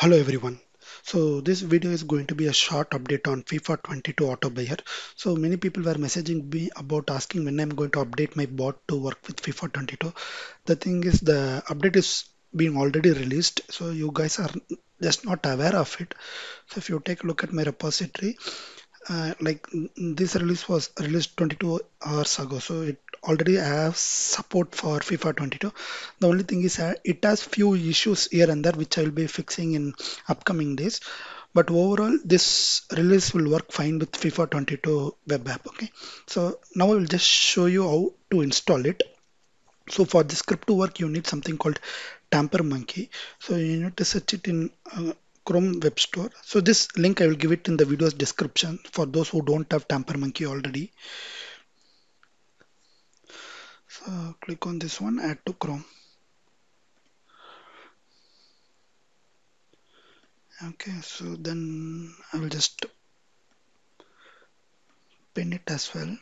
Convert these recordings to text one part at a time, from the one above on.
Hello everyone. So this video is going to be a short update on FIFA 22 Auto Buyer. So many people were messaging me about asking when I'm going to update my bot to work with FIFA 22. The thing is the update is being already released so you guys are just not aware of it. So if you take a look at my repository uh, like this release was released 22 hours ago so it already have support for FIFA 22 the only thing is uh, it has few issues here and there which I will be fixing in upcoming days. But overall this release will work fine with FIFA 22 web app okay? So now I will just show you how to install it. So for the script to work you need something called Tampermonkey. So you need to search it in uh, Chrome Web Store. So this link I will give it in the video's description for those who don't have Tampermonkey already. So click on this one, add to Chrome. Okay, so then I will just pin it as well.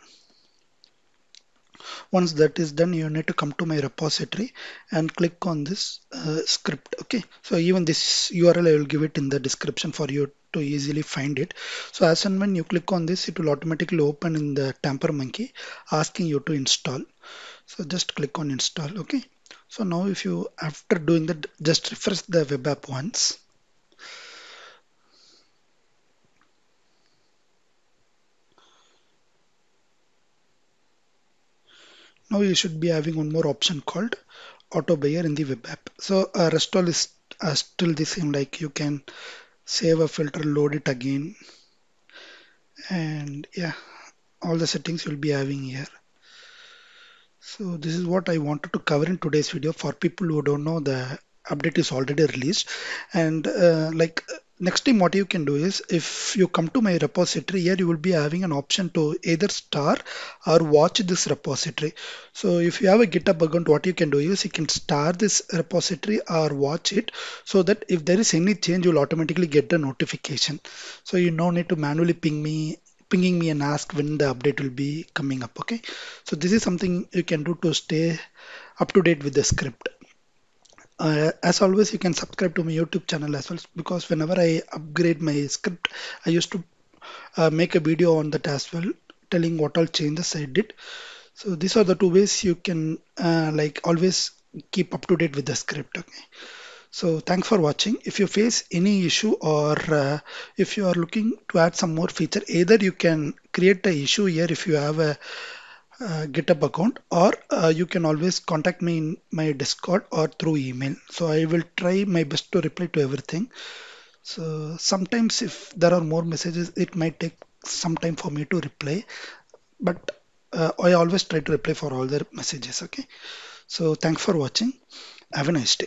Once that is done, you need to come to my repository and click on this uh, script. Okay, so even this URL I will give it in the description for you to easily find it. So as and when you click on this, it will automatically open in the Tampermonkey asking you to install. So just click on install. Okay. So now if you after doing that, just refresh the web app once. Now you should be having one more option called auto buyer in the web app. So uh, rest all is uh, still the same like you can save a filter, load it again. And yeah, all the settings you'll be having here. So this is what I wanted to cover in today's video for people who don't know the update is already released. And uh, like next time what you can do is if you come to my repository here you will be having an option to either star or watch this repository. So if you have a github account what you can do is you can star this repository or watch it so that if there is any change you'll automatically get the notification. So you no need to manually ping me pinging me and ask when the update will be coming up okay? So this is something you can do to stay up to date with the script. Uh, as always you can subscribe to my youtube channel as well because whenever i upgrade my script i used to uh, make a video on that as well telling what all changes i did. So these are the two ways you can uh, like always keep up to date with the script okay so thanks for watching if you face any issue or uh, if you are looking to add some more feature either you can create a issue here if you have a GitHub account or uh, you can always contact me in my Discord or through email. So I will try my best to reply to everything. So sometimes if there are more messages, it might take some time for me to reply, but uh, I always try to reply for all the messages. Okay. So thanks for watching. Have a nice day.